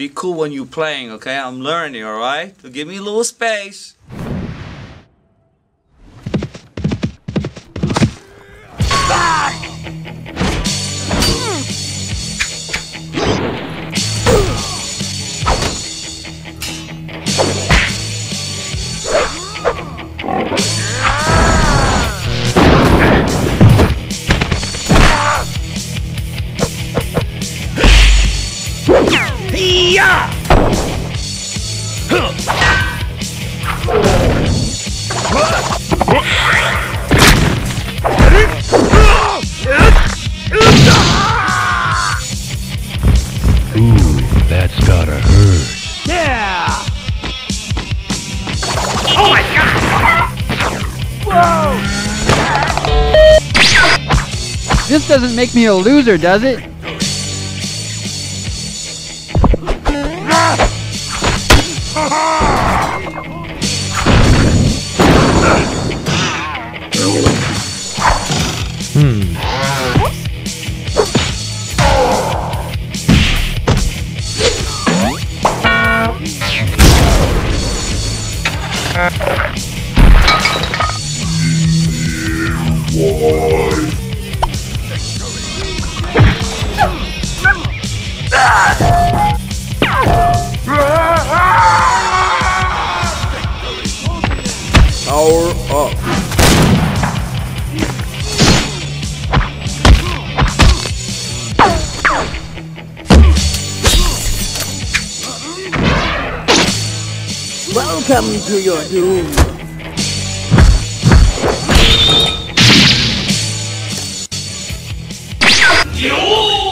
Be cool when you're playing, okay? I'm learning, alright? So give me a little space. Ooh, that's gotta hurt. Yeah! Oh my god! Whoa! This doesn't make me a loser, does it? Whoa. Power up. Welcome to your doom. Yo!